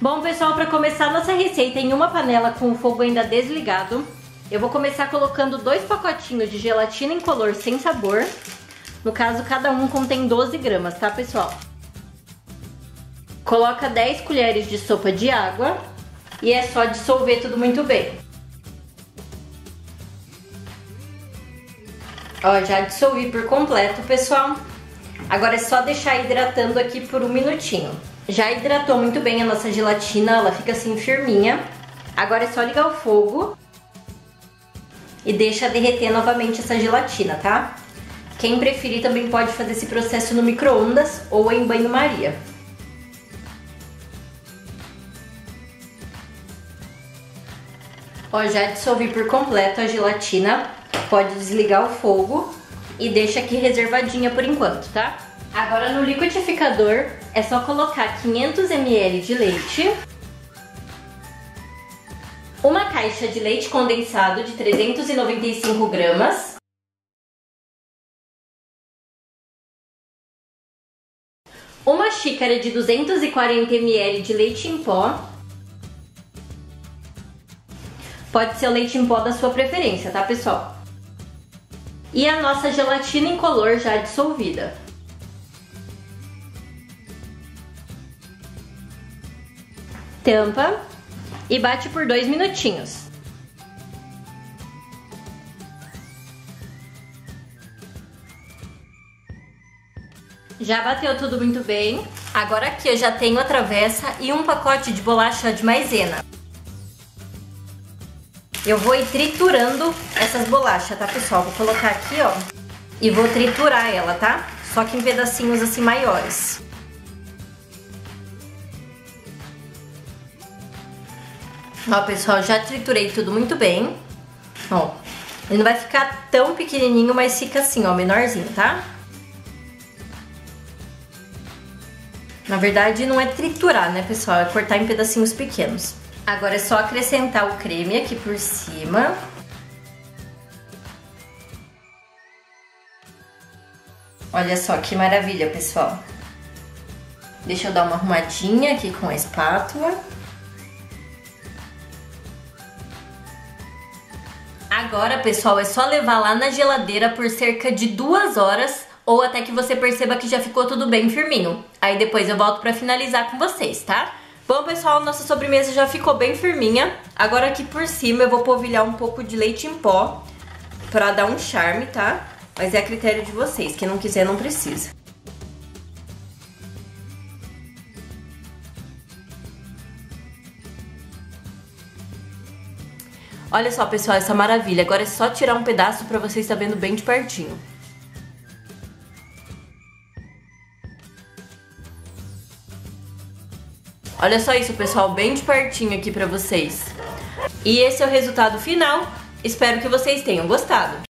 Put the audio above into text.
Bom, pessoal, para começar nossa receita em uma panela com o fogo ainda desligado, eu vou começar colocando dois pacotinhos de gelatina incolor sem sabor. No caso, cada um contém 12 gramas, tá, pessoal? Coloca 10 colheres de sopa de água e é só dissolver tudo muito bem. Ó, já dissolvi por completo, pessoal. Agora é só deixar hidratando aqui por um minutinho. Já hidratou muito bem a nossa gelatina, ela fica assim firminha. Agora é só ligar o fogo e deixa derreter novamente essa gelatina, tá? Quem preferir também pode fazer esse processo no micro-ondas ou em banho-maria. Ó, já dissolvi por completo a gelatina, pode desligar o fogo e deixa aqui reservadinha por enquanto, tá? Agora no liquidificador é só colocar 500 ml de leite, uma caixa de leite condensado de 395 gramas, uma xícara de 240 ml de leite em pó, pode ser o leite em pó da sua preferência, tá pessoal? E a nossa gelatina incolor já dissolvida. Tampa e bate por dois minutinhos. Já bateu tudo muito bem. Agora aqui eu já tenho a travessa e um pacote de bolacha de maisena. Eu vou ir triturando essas bolachas, tá, pessoal? Vou colocar aqui, ó, e vou triturar ela, tá? Só que em pedacinhos assim maiores. Ó, pessoal, já triturei tudo muito bem. Ó, ele não vai ficar tão pequenininho, mas fica assim, ó, menorzinho, tá? Na verdade, não é triturar, né, pessoal? É cortar em pedacinhos pequenos. Agora é só acrescentar o creme aqui por cima. Olha só que maravilha, pessoal. Deixa eu dar uma arrumadinha aqui com a espátula. Agora, pessoal, é só levar lá na geladeira por cerca de duas horas ou até que você perceba que já ficou tudo bem firminho. Aí depois eu volto pra finalizar com vocês, tá? Bom, pessoal, nossa sobremesa já ficou bem firminha. Agora aqui por cima eu vou polvilhar um pouco de leite em pó pra dar um charme, tá? Mas é a critério de vocês, quem não quiser não precisa. Olha só, pessoal, essa maravilha. Agora é só tirar um pedaço pra vocês estar vendo bem de pertinho. Olha só isso, pessoal, bem de pertinho aqui pra vocês. E esse é o resultado final. Espero que vocês tenham gostado.